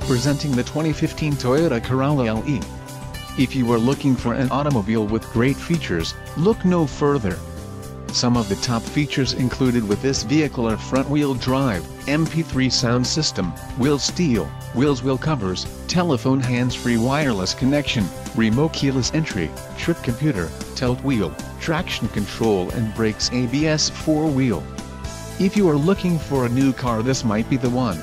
presenting the 2015 Toyota Corolla LE. If you are looking for an automobile with great features, look no further. Some of the top features included with this vehicle are front-wheel drive, MP3 sound system, wheel steel, wheels wheel covers, telephone hands-free wireless connection, remote keyless entry, trip computer, tilt wheel, traction control and brakes ABS 4-wheel. If you are looking for a new car this might be the one.